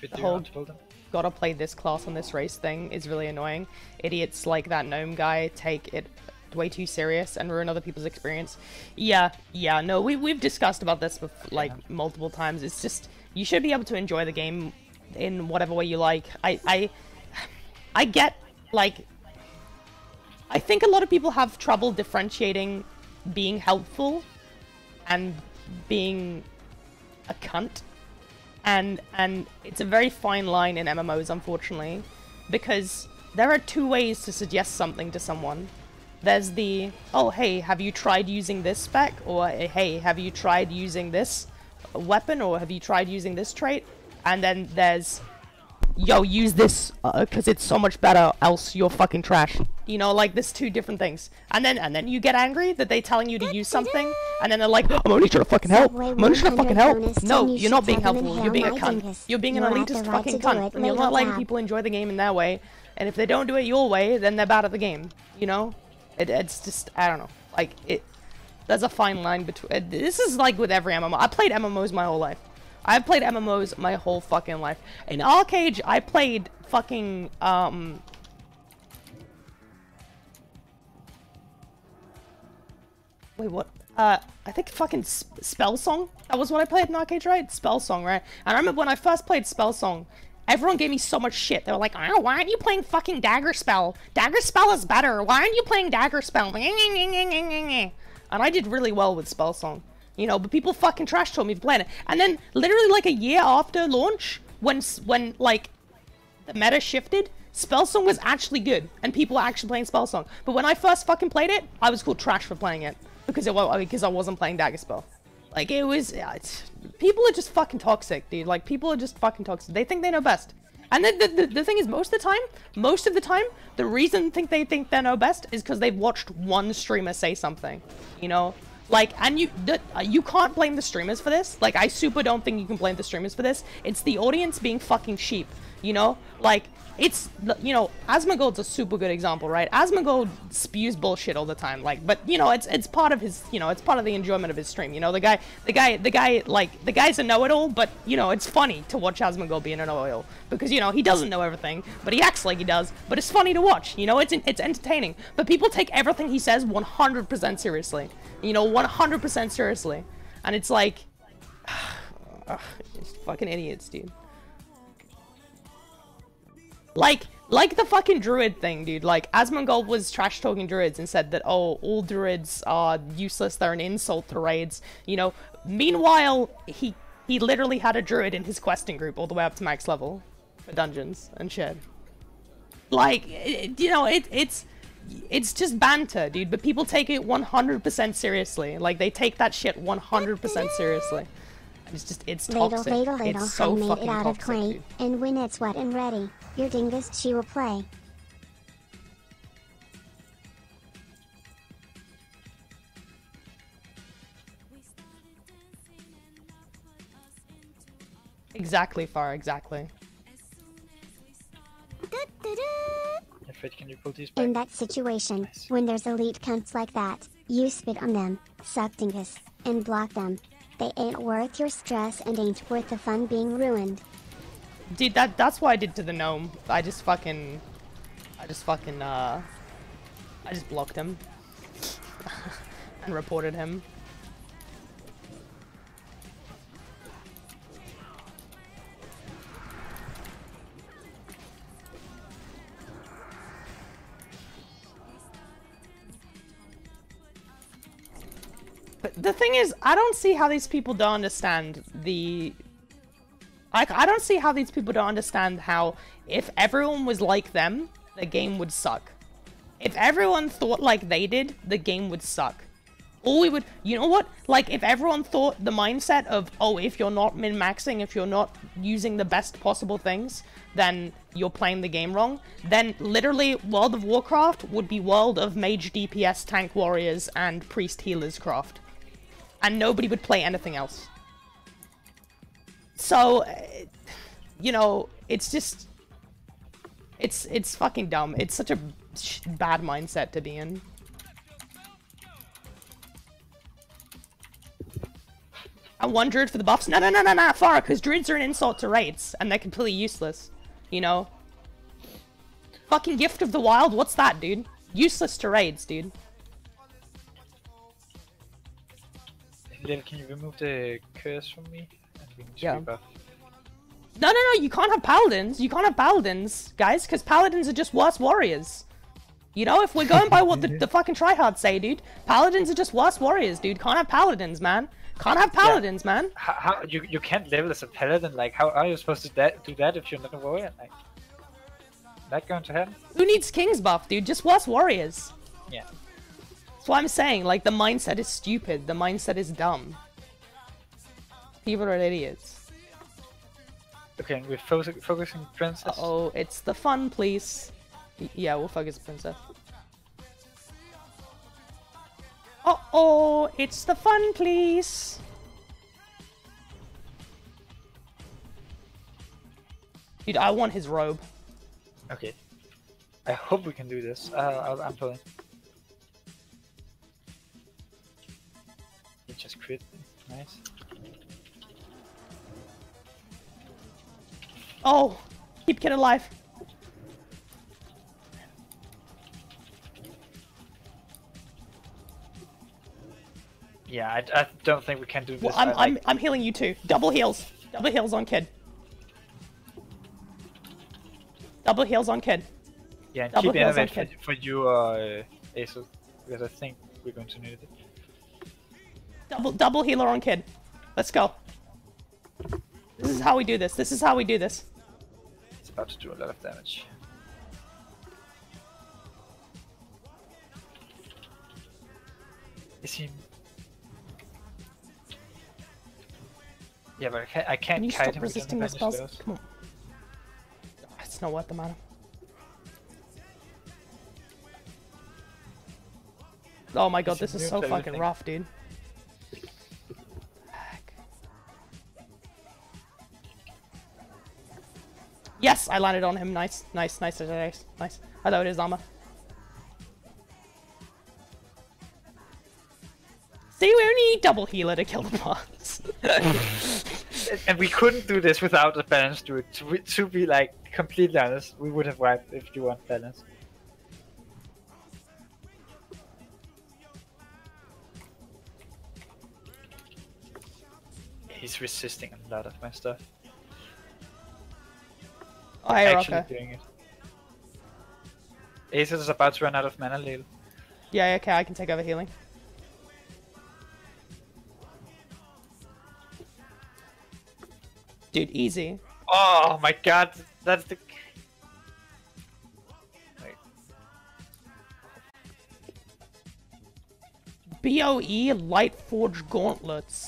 The whole want to pull them? gotta play this class on this race thing is really annoying. Idiots like that gnome guy take it way too serious and ruin other people's experience. Yeah, yeah, no, we, we've discussed about this bef- like multiple times. It's just, you should be able to enjoy the game in whatever way you like. I, I, I get, like, I think a lot of people have trouble differentiating being helpful and being a cunt and and it's a very fine line in MMOs unfortunately because there are two ways to suggest something to someone. There's the oh hey have you tried using this spec? or hey have you tried using this weapon or have you tried using this trait? And then there's yo use this uh, because it's so much better else you're fucking trash you know like there's two different things. And then and then you get angry that they telling you to use something and then they're like i'm only trying to fucking help. I'm only trying to fucking help. No you you're not being helpful. you're being a cunt. you're being an You have the elitist fucking cunt. and you're not letting people enjoy the game in their way. And if they don't do it your way then they're bad at the game you know? It, it's just i don't know. Like it there's a fine line between this is like with every mmo i played mmos my whole life. I've played MMOs my whole fucking life. In ArcheAge, I played fucking, um... Wait, what? Uh, I think fucking S Spellsong? That was what I played in ArcheAge, right? Spellsong, right? And I remember when I first played Spellsong, everyone gave me so much shit. They were like, oh, why aren't you playing fucking Daggerspell? Dagger Spell is better. Why aren't you playing Daggerspell? And I did really well with Spellsong. You know, but people fucking trash told me for playing it. And then, literally like a year after launch, when, when like, the meta shifted, Spellsong was actually good, and people were actually playing Spellsong. But when I first fucking played it, I was called trash for playing it because it wa- because I wasn't playing Daggerspell. Like it was, people are just fucking toxic, dude. Like people are just fucking toxic. They think they know best. And then the, the, the thing is, most of the time, most of the time, the reason think they think they know best is because they've watched one streamer say something. You know, like, and you the, you can't blame the streamers for this. Like, I super don't think you can blame the streamers for this. It's the audience being fucking sheep. You know, like it's you know Asmongold's a super good example, right? Asmongold spews bullshit all the time, like, but you know it's it's part of his you know it's part of the enjoyment of his stream. You know, the guy the guy the guy like the guy's a know-it-all, but you know it's funny to watch Asmongold being a know-it-all because you know he doesn't know everything, but he acts like he does. But it's funny to watch. You know, it's it's entertaining. But people take everything he says 100% seriously. You know, 100% seriously, and it's like, fucking idiots, dude. Like, like the fucking druid thing, dude. Like, Asmongold was trash talking druids and said that, oh, all druids are useless, they're an insult to raids. You know, meanwhile, he he literally had a druid in his questing group all the way up to max level for dungeons and shit. Like, it, you know, it it's it's just banter, dude. But people take it 100% seriously. Like, they take that shit 100% seriously. It's just, it's Ladle, toxic. ladle, ladle, it's so I made fucking it out of clay. dude. And when it's wet and ready, your dingus she will play. Exactly, Far, exactly. Yeah, Fit, can you pull these back? In that situation, when there's elite cunts like that, you spit on them, suck dingus, and block them. They ain't worth your stress and ain't worth the fun being ruined. Dude, that that's what I did to the gnome. I just fucking, I just fucking, uh, I just blocked him and reported him. The thing is, I don't see how these people don't understand the like, I don't see how these people don't understand how if everyone was like them, the game would suck. If everyone thought like they did, the game would suck. All we would, you know what? Like, if everyone thought the mindset of, oh, if you're not min-maxing, if you're not using the best possible things, then you're playing the game wrong, then literally World of Warcraft would be World of Mage DPS Tank Warriors and Priest Healers Craft. And nobody would play anything else. So, uh, you know, it's just, it's it's fucking dumb. It's such a bad mindset to be in. And one druid for the buffs. No, no, no, no, no, far, because druids are an insult to raids, and they're completely useless. You know? Fucking Gift of the Wild, what's that, dude? Useless to raids, dude. Lil, can you remove the curse from me? And we can Yeah. No, no, no, you can't have paladins. You can't have paladins, guys, because paladins are just worse warriors. You know, if we're going by what the, the fucking tryhards say, dude, paladins are just worse warriors, dude. Can't have paladins, man. Can't have paladins, man. How, how you you can't level as a paladin? Like how are you supposed to that, do that if you're not a warrior? Like that going to happen? Who needs king's buff, dude? Just worse warriors. Yeah. That's what I'm saying. Like, the mindset is stupid. The mindset is dumb. People are idiots. Okay, we're fo focusing princess. Oh, it's the fun, please. Yeah, we'll focus princess. Uh-oh, it's the fun, please. Dude, I want his robe. Okay. I hope we can do this. Uh, I'm pulling. Just crit. Nice. Oh, keep kid alive. Yeah, I, I don't think we can do this. Well, I'm, I'm, like- I'm healing you too. Double heals. Double heals on kid. Double heals on kid. yeah, and double keep animate for, for you, uh, Asus, because I think we're going to need it. Double double healer on kid. Let's go. This is how we do this. This is how we do this. It's about to do a lot of damage. Is he? Yeah, but I can't, I can't Can you kite stop him. resisting the spells? Come on. It's not worth the mana. Oh my god, this is so fucking everything. rough, dude. Yes, I landed on him. Nice, nice, nice, nice, nice. I lowered his armor. See, we only need double healer to kill the boss. And we couldn't do this without a balance it. To, be- to be like completely honest, we would have wiped if you want balance. He's resisting a lot of my stuff. Oh, hey, Actually doing it. Aces is about to run out of mana, Lil. Yeah, okay, I can take over healing. Dude, easy. Oh my god, that's the. Wait. BOE Lightforge Gauntlets.